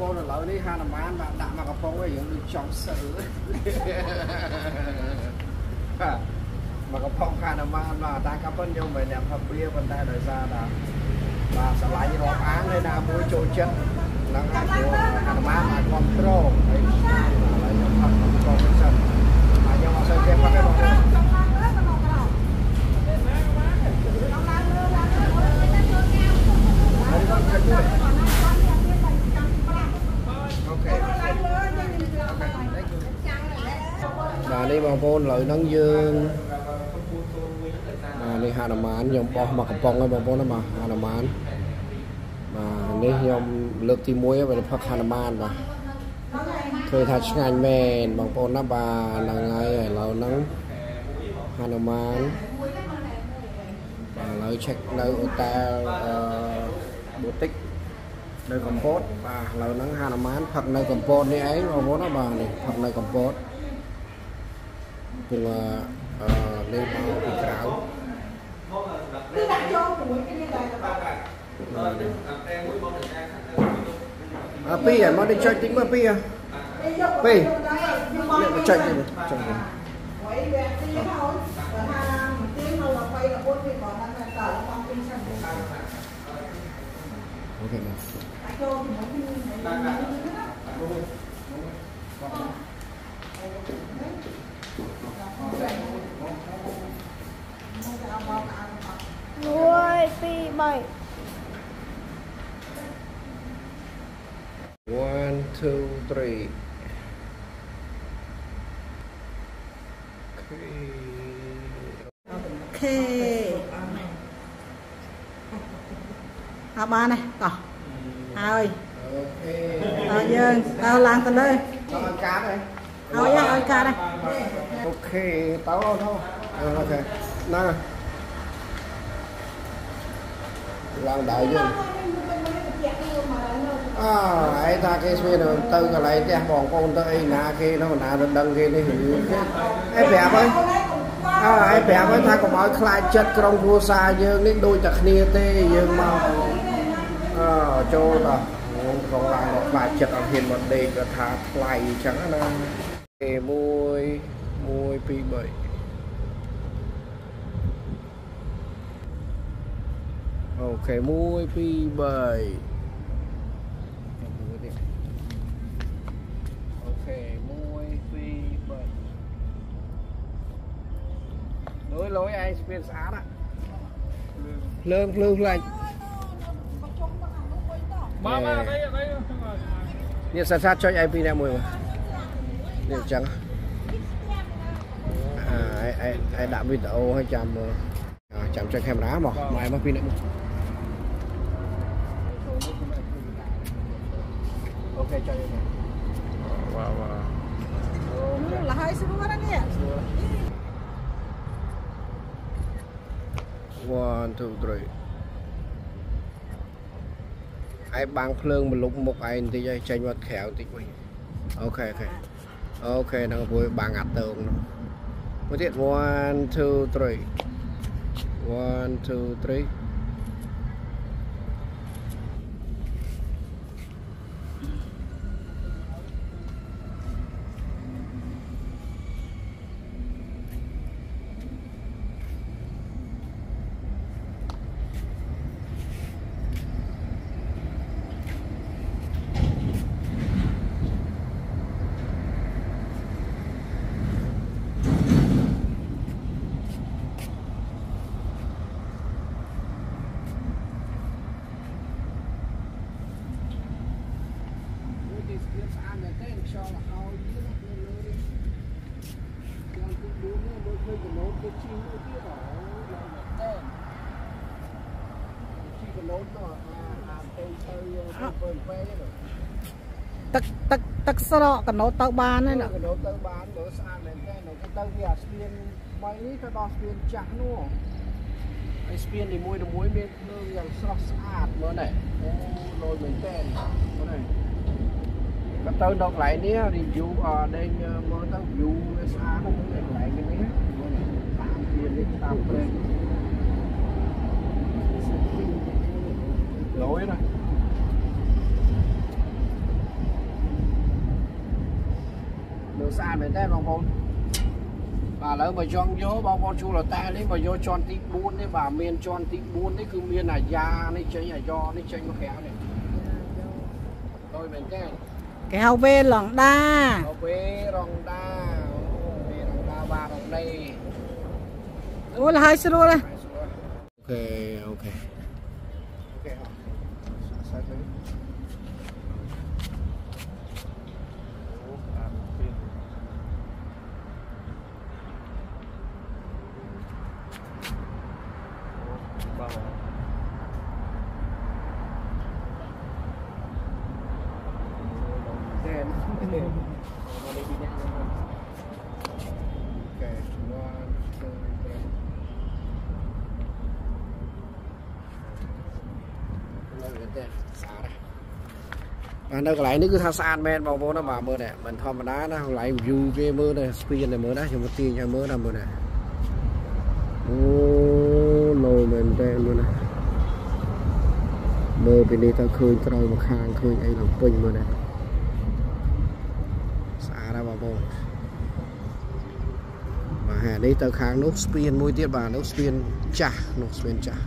ប្អូនឥឡូវនេះហានុមានបាទដាក់មកកំប៉ុងឯងយើងដូចចង់សើបាទមកកំប៉ុងហានុមានបាទតែកាប៉ុនយើងមិនអ្នកផឹកបៀប៉ុន្តែដោយសារថាបាទឆ្លាញ់រាប់អានហើយណាមួយចូលចិត្តហ្នឹងហើយព្រោះហានុមានអាចគ្រប់គ្រងហើយឥឡូវខ្ញុំផឹកកំប៉ុងសិនបាទខ្ញុំអត់សូវចេះផឹកទេបងប្អូន បាទនេះបងប្អូនឥឡូវហ្នឹងយើងបាទនេះហានុមានខ្ញុំបោះមកកំប៉ុងហើយបងប្អូនណាបាទហានុមានបាទនេះខ្ញុំលើកទី1ហើយបាទផឹកហានុមានបាទឃើញថាឆ្ងាញ់មែនបងប្អូនណាបាទហ្នឹងហើយឥឡូវហ្នឹងហានុមានបាទឥឡូវ check នៅអូតែលអឺបូទិកនៅកំពតបាទឥឡូវហ្នឹងហានុមានផឹកនៅកំពតនេះឯងបងប្អូនណាបាទនេះផឹកនៅកំពត uh, lên bao từ cáo. À pi à mà đi chơi tính mà pi à. Pi. mà chơi được chơi gì ok nào Nuôi pi bảy One, two, three. Okay. ok à ba này tỏ ơi Okay. tao dương tao làm tao đây ăn cá đây. ơi á ơi ca đây Ok, tao đâu đâu. Ờ, ok. Nè. Làm đại dương. អើឯថាគេស្មានទៅកន្លែងផ្ទះបងប្អូនទៅអីណាគេនោះណាទៅដឹងគេនេះឬគេឯប្រាប់ហើយអើឯប្រាប់ហើយថាកុំឲ្យខ្លាចចិត្តក្រុមគ្រួសារយើងនេះដូចតែគ្នាទេយើងមកអើចូលតោះខ្ញុំក្នុងឡានមកខ្លាចចិត្តអត់ហ៊ានមកដេកគាត់ថាថ្លៃអញ្ចឹងណាគេ1 1 2 3 Oke, muy baik. Oke, muy baik. Lối lối ai bên xã đó. Lơm lơm lạnh. Ba ba đây đây. Nhiệt sát sát cho anh pin em mùi mà. Nhiệt trắng. À, ai ai ai đã biết đâu hay chạm ờ, à, chạm cho camera mà, mà em pin em. ចាំមើលអាចាំចុចកាមេរ៉ាមកមកឯងមកពីរអ្នកមកអូខេចុចមកវ៉ាវ៉ា là hơi xưa đó nè 1 2 3ឯងបាំងភ្លើងមកលុបមុខឯងបន្តិចឲ្យចេញមកក្រៅបន្តិចវិញអូខេអូខេអូខេហ្នឹងពួកបាំងអាតើងនោះមួយទៀត1 2 3 1 2 3 ទៅទៅពេលពេលទៅទឹកទឹកទឹកស្រកកណូតទៅបានហើយណាកណូតទៅបានមើលស្អាតមែនទេនៅគេទៅវាអាស្ពានថ្មីនេះទៅដល់ស្ពានចាស់នោះហើយស្ពាននីមួយៗមានភ្លើងយ៉ាងស្រស់ស្អាតមើលនេះអូលយមែនទេមើលនេះក៏ទៅដល់កន្លែងនេះ review អដេញមើលទៅ view វាស្អាតហ្នឹងកន្លែងនេះតាមជានេះតាមព្រែកលយណា ស្អាតមែនទេបងប្អូនបាទឥឡូវបើចង់យកបងប្អូនជួលតែនេះបើយកជាន់ទី4នេះបាទមានជាន់ទី4នេះគឺមានអាយ៉ានេះចេញអាយ៉នេះចេញមកក្រៅនេះដោយមែនទេគេហៅវេឡងដាហៅវេរងដាអូវេរងដាបាទរងនេះអូលហើយស្រួលអូខេអូខេ នៅតែស្អាតបាទនៅកន្លែងនេះគឺថាស្អាតមែនបងប្អូនណាបាទមើលនេះមិនធម្មតាណាកន្លែង view គេមើលទៅស្ពានទៅមើលណាខ្ញុំទាញឲ្យមើលណាមើលណាអូឡូមែនតើមើលណាមើលពីនេះទៅឃើញក្រោយមកខាងឃើញអីឡើងពេញមើលណាស្អាតណាស់បងប្អូនបាទហើយនេះទៅខាងនោះស្ពានមួយទៀតបាទនោះស្ពានចាស់នោះស្ពានចាស់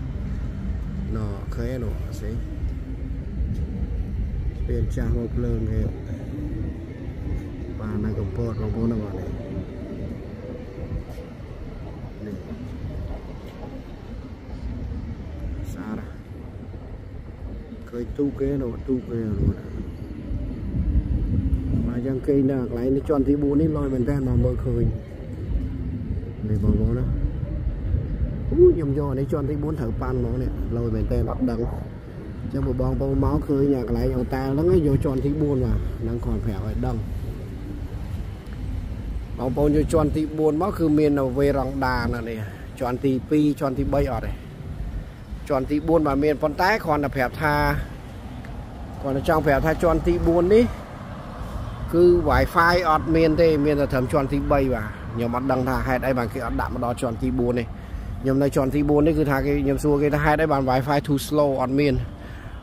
nó khé nó xí bên cha một lơn kìa bà này cũng bọt nó bố nó bảo này này xa ra cây tu kế nó tu kế rồi mà chẳng cây nào lại nó chọn thì bố ní lôi mình ra mà mơ khơi này bảo bố đó អូខ្ញុំយកនេះជាន់ទី4ត្រូវប៉ាន់ហ្មងនេះលយមែនតើអត់ដឹង ចឹងបើបងប្អូនមកឃើញកន្លែងអង្តាហ្នឹងយកជាន់ទី4បាទហ្នឹងគាត់ប្រាប់ឲ្យដឹងបងប្អូនយកជាន់ទី4មកគឺមាននៅវេរងដាណានេះជាន់ទី2ជាន់ទី3អត់ទេជាន់ទី4បាទមានប៉ុន្តែគ្រាន់តែប្រាប់ថាគាត់តែចង់ប្រាប់ថាជាន់ទី4នេះគឺ Wi-Fi អត់មានទេមានតែត្រឹមជាន់ទី3បាទខ្ញុំអត់ដឹងថាហេតុអីបានគេអត់ដាក់មកដល់ជាន់ទី4នេះខ្ញុំនៅជាន់ទី4នេះគឺថាគេខ្ញុំសួរគេថាហេតុអីបាន Wi-Fi too slow អត់មាន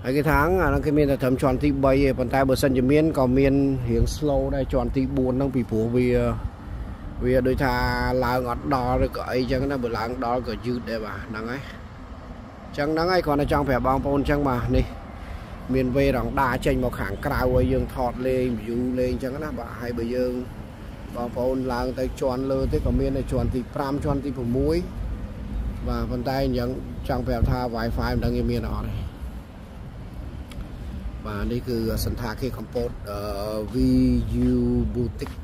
ហើយគេថាអាហ្នឹងគេមានតែត្រឹមជាន់ទី3ទេប៉ុន្តែបើសិនជាមានក៏មានរៀង slow ដែរជាន់ទី4ហ្នឹងពីព្រោះវាវាដូចថាឡើងអត់ដល់ឬក៏អីចឹងណាបើឡើងដល់ក៏យឺតដែរបាទហ្នឹងហើយចឹងហ្នឹងហើយគ្រាន់តែចង់ប្រាប់បងប្អូនចឹងបាទនេះមានវេរងដាចេញមកខាងក្រៅឲ្យយើងថតលេង view លេងចឹងណាបាទហើយបើយើងបងប្អូនឡើងទៅជាន់លើទេក៏មានតែជាន់ទី5ជាន់ទី6បាទប៉ុន្តែអញ្ចឹងចង់ប្រាប់ថា Wi-Fi មិនដឹងវាមានអត់ទេ បាទនេះគឺសន្តាគារកម្ពុជា VU Boutique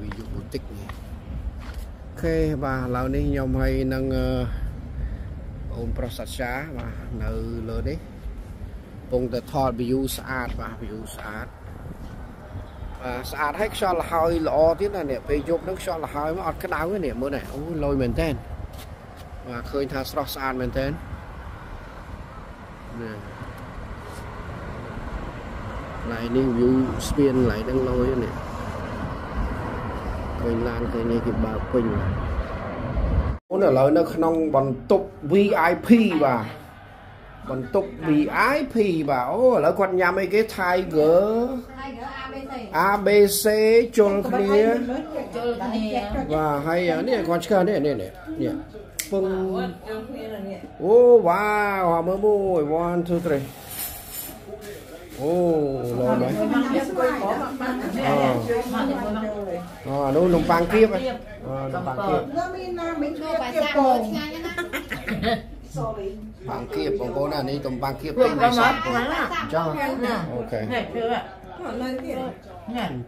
VU Boutique នេះអូខេបាទឥឡូវនេះខ្ញុំហើយនឹងបងអូនប្រុសសាចាបាទនៅលើនេះកំពុងតែថត view ស្អាតបាទ view ស្អាតបាទស្អាតហើយខ្យល់លហើយល្អទៀតណានេះពេលយប់ហ្នឹងខ្យល់លហើយមកអត់ក្តៅទេនេះមើលនេះអូលយមែនតើបាទឃើញថាស្រស់ស្អាតមែនតើនេះ ឡៃនេះ view ស្ពានឡៃហ្នឹងលយនេះឃើញឡានឃើញនេះគេបើកពេញអូនឥឡូវនៅក្នុងបន្ទប់ VIP បាទបន្ទប់ VIP បាទអូឥឡូវគាត់ញ៉ាំអីគេ Tiger ABC ជុលគ្នា ជុលគ្នា បាទហើយនេះគាត់ឆ្កើនេះនេះនេះនេះពឹងអូវ៉ាវមើលមួយ1 2 3 ô lâu đấy. à à đâu nồng pang kiếp ấy. Ờ, nồng pang kiếp. Pang kiếp, bọn cô nào đi tầm pang kiếp đây này sao? Cho. Ok.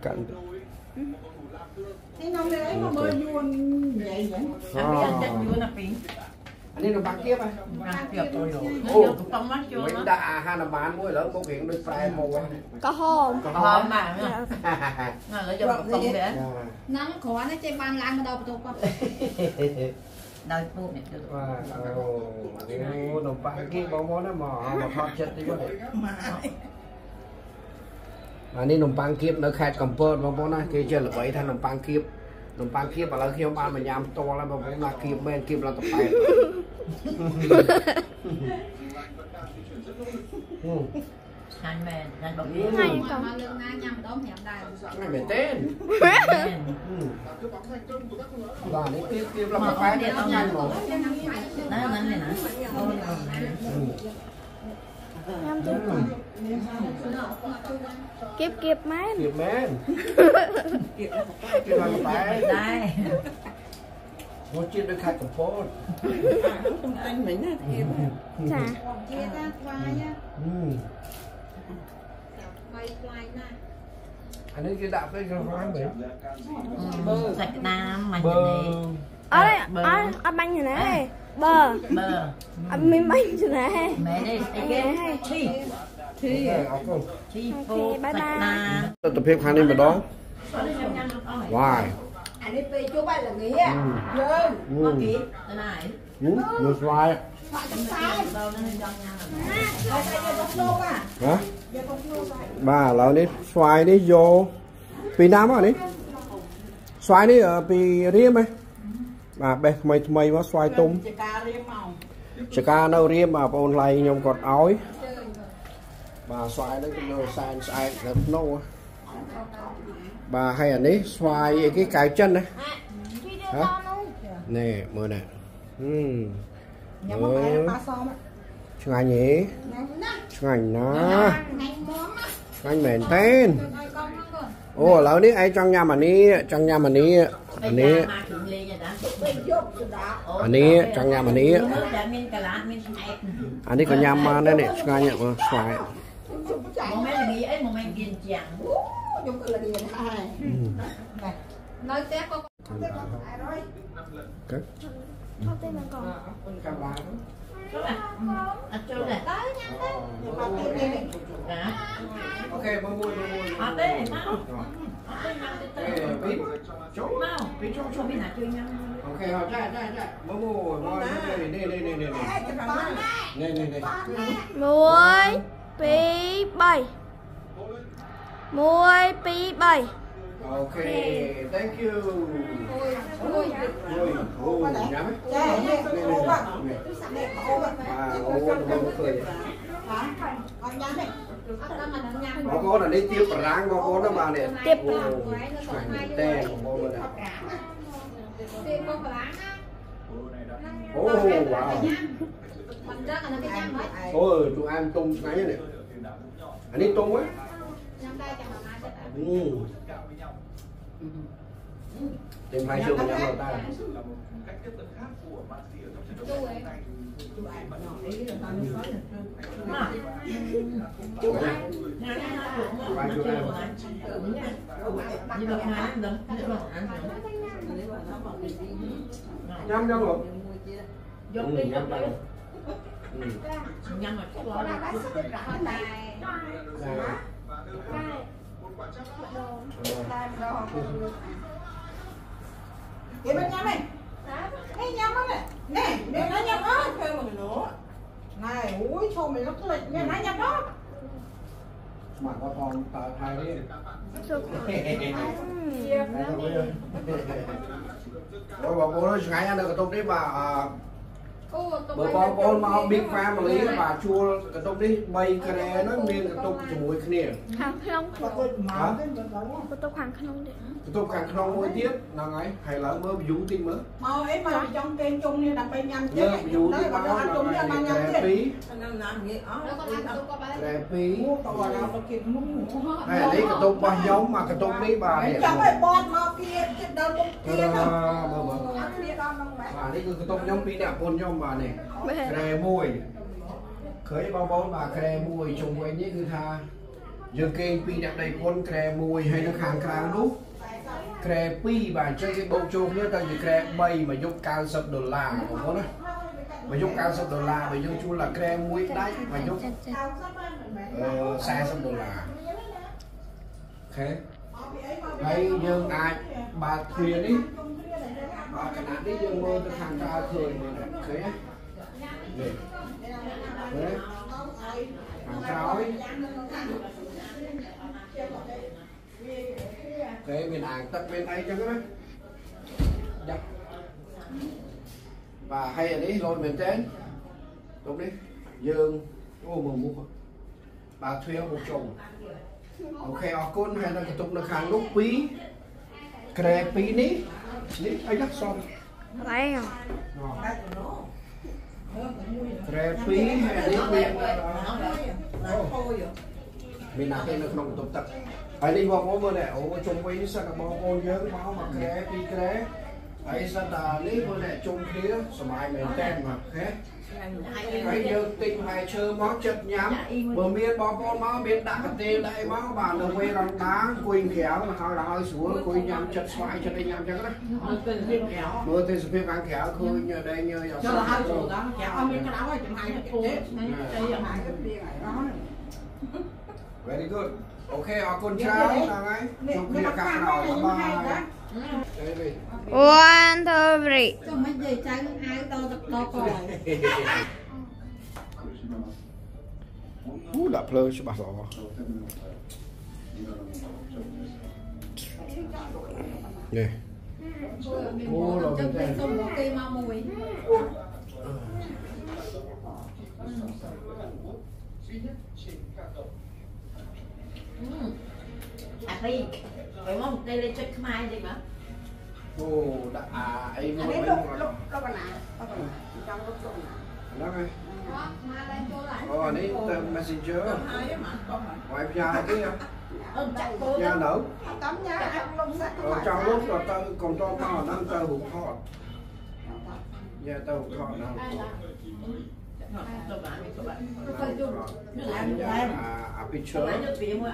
Cận. Thế năm đấy mà mơ yuan nhảy vậy. À, bây giờ chắc yuan là pink. អូនណានេះនំប៉័ងគៀបពេញមួយសាច់ចាអូខេ lên kia កាន់ cái nông này nó mơ vuông vậy vậy អូអានេះនំប៉័ងគៀបហ៎វិញដាក់អាហារណាបានមួយឥឡូវមករៀងដូចប្រែមកហ្នឹង có hôm ក៏ហមហ្នឹងគ្រាន់តែចេះបានឡើងមកដល់បន្ទប់គាត់ដោយពូនេះគឺបាទអូនេះនំប៉័ងគៀបបងប្អូនណាមកមកថតចិត្តតិចមកអានេះនំប៉័ងគៀបនៅខេត្តកំពតបងប្អូនណាគេចេះល្បីថានំប៉័ងគៀបនំប៉័ងគៀបឥឡូវខ្ញុំបានមកញ៉ាំផ្ទាល់ហើយបងប្អូនណាគៀបមែនគៀបឡើងទៅប៉ែ Hành mè, hành bọc yếm Hành còn Mà lương nai nhằm đón nhằm đài Hành mè tên Là để tiếp tiếp là mà phải để tao nhanh rồi Đấy, nhanh này nè Nhằm chút Kiếp kiếp mến Kiếp mến Kiếp mến Kiếp mến Kiếp mến một chiếc đôi khai của phốt Không anh mình á kia ចា ជាតាខ្វាយ ừ. ខ្វាយខ្លាយណាស់ anh ấy cái đạo cái cho khoai mình សាច់ក្តាមមាញ់ bơ នេះ អត់អត់អត់បាញ់ទេណាបើ បើ អត់មានបាញ់ទេណា មែនទេអីគេឈី Đây, áo con ឈីពោសាច់ក្តាម tập phim khăn đi mà đó Wow អានេះពេលជប់ហើយល្ងាចយើងមកគេទៅណាយឺស្វាយបាក់ខ្សែដល់នឹងចង់ញ៉ាំហើយតែយកទៅខ្លួនហ៎យកទៅខ្លួនបាទឥឡូវនេះស្វាយនេះយកពីណាមកនេះស្វាយនេះពីរៀមហ៎បាទបេះថ្មីថ្មីមកស្វាយទុំចការៀមមកចកានៅរៀមបងប្អូនឡៃខ្ញុំគាត់ឲ្យបាទស្វាយនេះគឺនៅសែនស្អែកលើភ្នោហ៎ bà hay ảnh ấy xoay cái cái chân này hả? nè mưa nè. Ừ. chừng anh nhỉ? Chừng anh nó anh mền tên. Ô lão ní ai trong nhà mà ní trong nhà mà ní anh ní. Anh ní trong nhà mà ní. Anh à, ní có nhà mà đây nè chừng anh nhỉ? Xoay Moment, wie immer mein Kind jangt. នល្ងីអីមកមែនគៀនជាង ខ្ញុំក៏ល្ងាហើយ នៅផ្ទះក៏ cái អត់ទេមកកង các bạn ចូលអត់ចូលដែរ ទៅញ៉ាំទៅ មកទៀតនេះ ណា ok mua mua mua អត់ទេមកអត់ទេមកទៅ Ê, pin chỗ មក pin chỗ ចូល chỗ មានណាជួយញ៉ាំ ok họ chạy chạy chạy mua mua mua đây đây đây đây đây ឯងចាំណា đây đây đây 1 2 3 Muối bí bảy. Ok, thank you. Mùi, mùi, mùi, nhắm Chè, nè, ô bà Nè, ô bà À, ô bà, ô bà Hả? Con nhắm này. Bà con ở đây tiếp ráng bà con đó bà nè. Tiếp Phải tè bà con nè Tiếp bà con á Oh, wow. Ôi, tụi ăn tung nấy này. Anh đi tung á hai cho mama cho ta ừ. Tìm hai chương cho ta là một cách tiếp cận khác của bạn gì ở trong trận đấu này chú ảnh nhỏ đấy là bao nhiêu có được chú ảnh ngắn ha cũng mà mà chưa của anh tưởng nha đi được mà ăn được đi được mà ăn được nhâm đâu rồi dọc đi dọc đi nhâm mà chắc lo là bác sĩ ra tay cái bên nhắm này đấy nhắm này Này, này nó nhắm đó Thêm một nữa Này, ui sao mày lắc lịch nha, nó nhắm đó Mà có con tờ thầy đi Rồi bà bố nó ngay ăn được cái tôm đi mà បើបងប្អូនមក Big Family បាទជួលកន្ទប់នេះ3ក្រែហ្នឹងមានកន្ទប់ជាមួយគ្នាខាងក្នុងកន្ទប់ខាងក្នុងទៀតកន្ទប់ខាងក្នុងមួយទៀតហ្នឹងហើយហើយឡើងមើល view តិចមើលមកអីមកចង់គេជុំនេះដើម្បីញ៉ាំទៀតដល់គាត់ជុំនេះបានញ៉ាំទៀតហ្នឹងណាងាយអស់ក្រែ2មកគាត់ដល់គេក្នុងហើយនេះកន្ទប់របស់ខ្ញុំមកកន្ទប់នេះបាទចាំឲ្យបត់មកទៀតដល់មុខទៀតមើលមើលអត់គ្នាដល់ហ្នឹងបាទនេះគឺកន្ទប់ខ្ញុំពីអ្នកប្រពន្ធខ្ញុំបាទនេះក្រែមួយឃើញបងប្អូនបាទក្រែមួយជុំវិញនេះគឺថាយើងគេងពីអ្នកដៃពុនក្រែមួយហើយនៅខាងក្រៅនោះក្រែ2បាទអញ្ចឹងគេបូកចូលគ្នាទៅជាក្រែ3មួយយប់90ដុល្លារបងប្អូនណាមួយយប់90ដុល្លារបើយើងជួលតែក្រែមួយដាច់មួយយប់40ដុល្លារអូខេហើយយើងអាចបើកទ្វារនេះ គុណហើយនៅបន្ទប់នៅខាងនោះ2ក្រែ2នេះនេះអីណាសំ Đấy à ក្រែ2ហើយនេះមាន Nó thôi rồi. មានណាគេនៅក្នុងបន្ទប់ទឹកហើយនេះបងប្អូនមើលនេះអូជុំវិញនេះសិនតែបងប្អូនយើងម ក្រែ2នេះនេះអីណាសំក្រែក្រែ2ហើយនេះមានមានណាគេនៅក្នុងបន្ទប់ទឹកហើយនេះបងប្អូនមើលនេះអូជុំវិញនេះសិនបងប្អូនយើងមកមកក្រែ2ក្រែ អីមកបាទនៅវេរំដាអង្គុយក្រៅហើយដល់ហើយស្រួលអង្គុយញ៉ាំចិត្តស្វាយចិត្តអីញ៉ាំចឹងណា Nó cần thêm kéo មើលទេសភាពខាងក្រៅឃើញដែរញ៉ាំយ៉ាង Cho là hai chỗ đó, kéo ở bên cái áo này chụp hai cái Ủa, chết. này, đây Chụp à? hai cái bia này đó. very good អូខេអរគុណច្រើនហ្នឹងហើយជួបគ្នាឱកាសក្រោយបាយ Đây đi. One, two, three Cho mấy gì trái ai đâu đâu coi. Ú, đã plơ cho bà rõ. Nè. Ô, rồi bên đây. Không có cây mau mùi À đi Phải không? Đây lên check mai đi mà Ô, đã à, ấy mua Anh ấy bên lúc lúc lúc bà nạ, lúc bà nạ, trong lúc lúc nạ. Đó ngay. Đó, mà lên chỗ lại Ờ, này tờ messenger. Hai á mà, có mà. Ngoài nhà kia. Ơ, chắc cô Nhà nấu. Tắm nha, ăn lông sắc Ở trong lúc rồi tao còn cho tao năm tờ hụt thọt. Nhà tao hụt thọt nào. Các bạn, các bạn Phải dùng Làm làm À, à Lấy picture. được tiền mua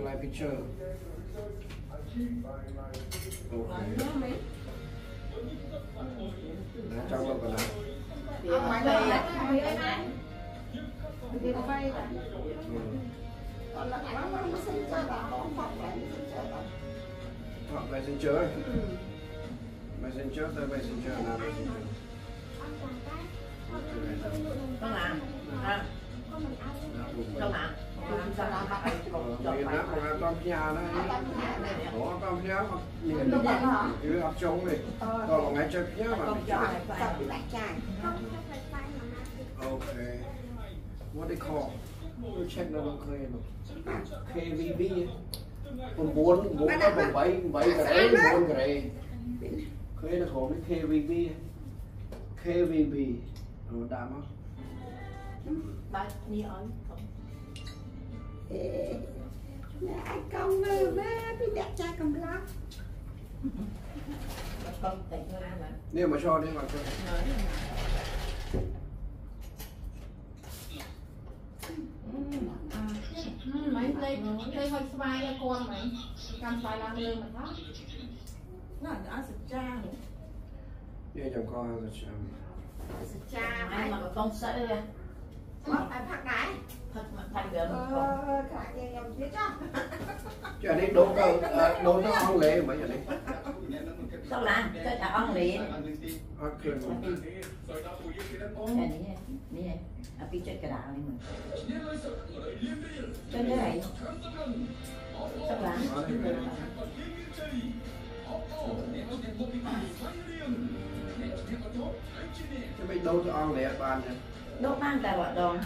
ai Tao lại picture. Đã trong rồi còn. Tiền ngoài này Thì có vay cả Ừ. Còn là nó nó ra là nó không phải là sinh ra là- Họ messenger ấy. Messenger tới messenger nào messenger. Con làm À, con làm Sao làm Việt Nam mà trong nhà đấy. Ủa nhà mà đó hả? cứ ấp. Còn một ngày chơi phía mà Okay. What they call? Tôi check nó không khơi mà. KVB. Còn bốn bốn nó bảy bảy cái đấy bốn cái đấy. Khơi nó khổ cái KVB. KVB. Rồi đam không? Đi Ai công ơi, bé, bị đẹp trai cầm mà Nếu mà cho đi mà cho. Mấy đây Đây hơi xoay ra con mày Cầm xoay làm lưng mà đó Nó đã sụt cha nữa. Như chồng con. Sụt cha Ai mày. mà con sợ mà Ờ, ở đây đố cơ đố nó không lệ mấy ở đây. Sao làm? Cho trả ông liền Ok. Nè, nè, À, pi chết cái đạo đi mình Trên cái này Sao làm? Chứ biết đâu cho ông lệ bàn nha. Đốt mang tại quả đòn.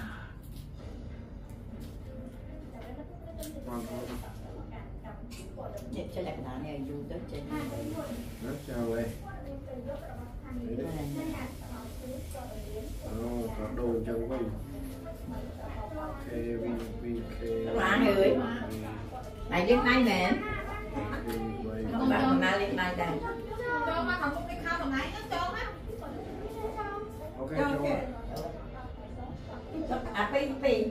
Nhịp cho đặt đạo này dù tới trên Rất chào đấy. Ồ, có đồ chân quay. KVB. Các bạn ơi Này viết tay nè Các bạn mà lên tay đây Cho mà không có cái khao tầm này nó cho má Ok, Cho cho. kìa. À, pi, pi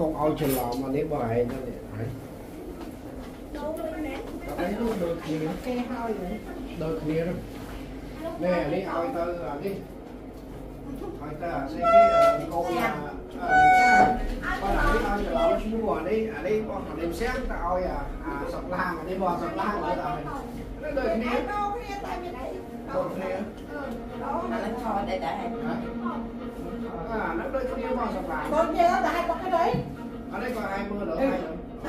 kia. Ờ, bây giờ mình nằm xoay cái bên nhắm cái tập tính xoay nhắm cái nó mới chuẩn. Xoay nó chi ngắn Chi ngắn đi Tôi không hiểu đâu Nó là chú là chi ngắn Ở chú Pi. Con ôi trên lò mà nếu bài nó để đấy. Đấy, nó đôi kia. Cây hơi nữa. Đôi kia đó. Nè, đi ôi tơ à đi. thôi ta sẽ cái cô là con là đi ăn cho nó chú ở đây ở đây con còn đêm sáng ta oi à à sập lang ở đây bò sập lang ở đây nó đợi Nè, kia đâu cái tay mình đấy. đợi kia mà nó cho đây đã à nó đợi kia bò sập lang Còn kia là hai con cái đấy. Ở đây còn hai mươi nữa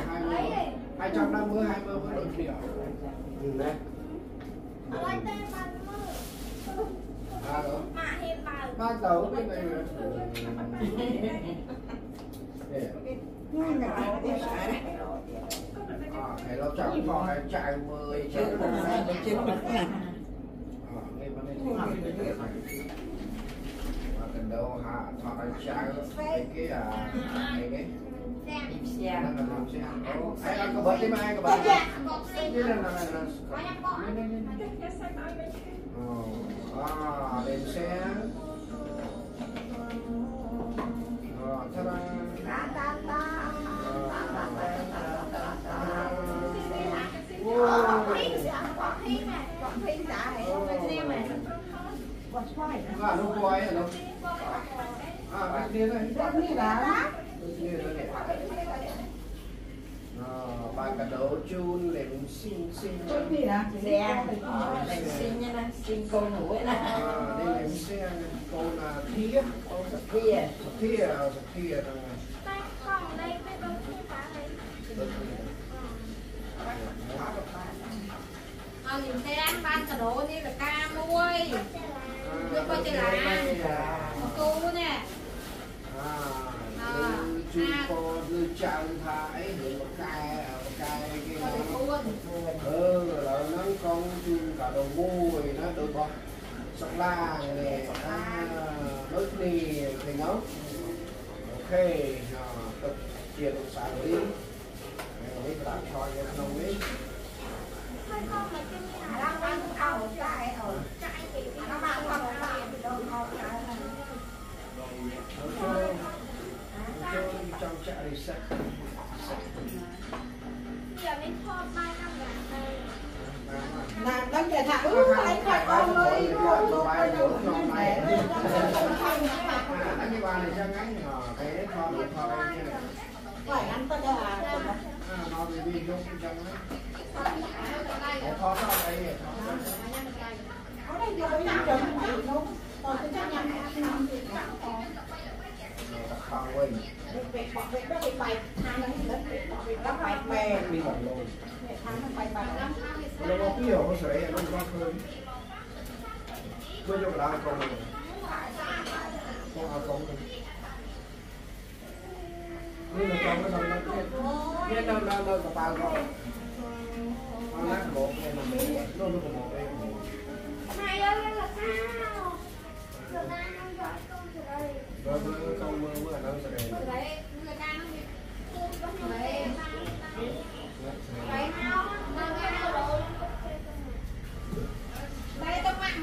hai mươi hai trăm năm mươi hai mươi mới đợi kia ừ đấy à ba tàu cái này à thầy nó chẳng có chạy mười chứ à cần đâu hạ thọ chạy cái cái à cái cái xe nó là làm sao ai ăn có bớt đi mà ai có bớt như là là là à đèn xe à ta da à lúc quay à lúc à cái kia đây Con đi đã. Ba cái đồ chun để mình xin xin. Con đi đã. xe mình xin nha nè xin cô ngủ nè. À đây là xe cô là thía cô sắp kia thía thía là Ờ, nhìn thấy ăn ban cả đồ như là ca nuôi. Nước coi chơi là Cô nè. À chú cô đưa chào thái được một cái một cái cái Coi được luôn ừ là nó con chú cả đồ mùi nó được bọc sọc la này à nước đi thì nó ok tập chuyện xài đi này cái đặt cho cái nông ấy trong trại đi sạch Nè, đang chạy thẳng. Ừ, anh phải con ơi. Lột, lột, bài lột, bữa lột, non lột, này lột, lột, lột, à đánh cái ba này cho ngắn nhỏ cái kho được nha Phải ăn tất cả. à nó bị bị đúng trong đấy cái kho đó đây kho đó Ở đây vô với nhau chồng phải không? Còn cái chắc nhắn ăn thì វាបកវាដូចវាបែកថានឹងលឹកបកវាបែកមែនមានបាត់លោវាថានឹងបែកបាត់លោលោកពីអូស្រ័យលោកបានឃើញជួយយកឡើងកុំបងអត់កុំនេះនៅកុំដល់ដល់នេះដល់ដល់ដល់កប៉ាល់ក៏អរគុណអ្នកមកនេះនោះនោះមកឯងហើយយកលោកតាលោកតានឹងយកកុំស្រ័យបើមើលកុំមើលមើលដល់ស្រ័យ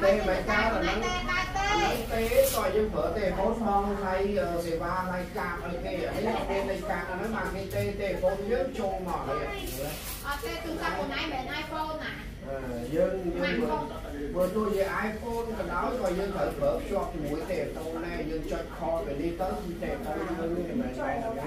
tê mày cao là nó tê, coi như phở tê phốt phong hay xì ba hay cam hay kia ấy là bên cam là nó mang cái tê tê phốt nhớ chôn mỏ này tê từ sao của nãy mẹ iPhone à dân dân vừa vừa tôi về iPhone cái đó coi dân thời phở cho mũi tê tô này dân cho kho về đi tới tê tô hơn như này là cái